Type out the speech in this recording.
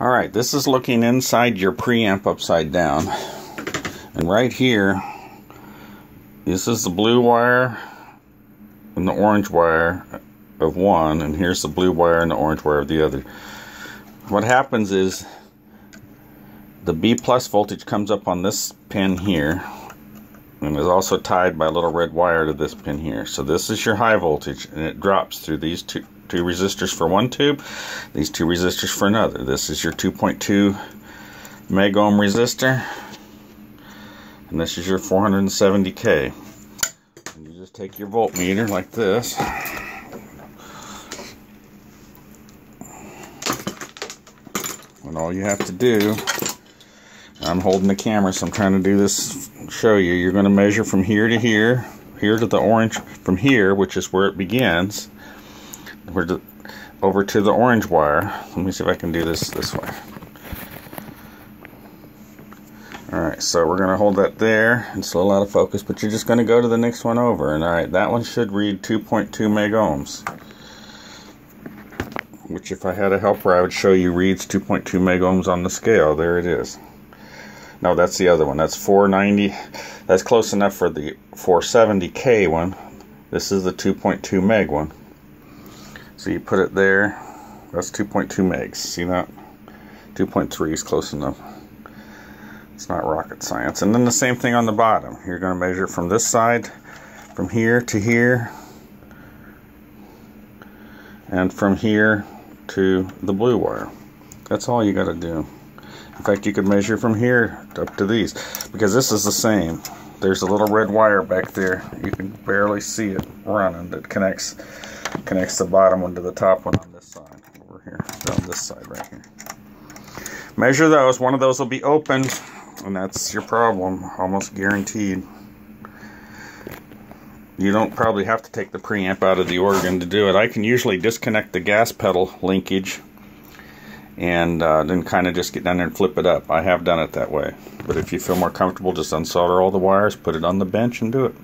Alright, this is looking inside your preamp upside down. And right here, this is the blue wire and the orange wire of one, and here's the blue wire and the orange wire of the other. What happens is the B plus voltage comes up on this pin here and is also tied by a little red wire to this pin here. So this is your high voltage and it drops through these two, two resistors for one tube, these two resistors for another. This is your 2.2 meg ohm resistor and this is your 470k. And you just take your voltmeter like this. And all you have to do I'm holding the camera, so I'm trying to do this, show you. You're going to measure from here to here, here to the orange, from here, which is where it begins, where the, over to the orange wire. Let me see if I can do this this way. Alright, so we're going to hold that there. It's a little out of focus, but you're just going to go to the next one over. And alright, that one should read 2.2 meg ohms. Which if I had a helper, I would show you reads 2.2 meg ohms on the scale. There it is. No, that's the other one. That's 490. That's close enough for the 470K one. This is the 2.2 meg one. So you put it there. That's 2.2 megs. See that? 2.3 is close enough. It's not rocket science. And then the same thing on the bottom. You're going to measure from this side, from here to here, and from here to the blue wire. That's all you got to do. In fact, you could measure from here up to these because this is the same. There's a little red wire back there. You can barely see it running that connects connects the bottom one to the top one on this side over here, on this side right here. Measure those. One of those will be open, and that's your problem, almost guaranteed. You don't probably have to take the preamp out of the organ to do it. I can usually disconnect the gas pedal linkage and uh, then kind of just get down there and flip it up. I have done it that way. But if you feel more comfortable, just unsolder all the wires, put it on the bench, and do it.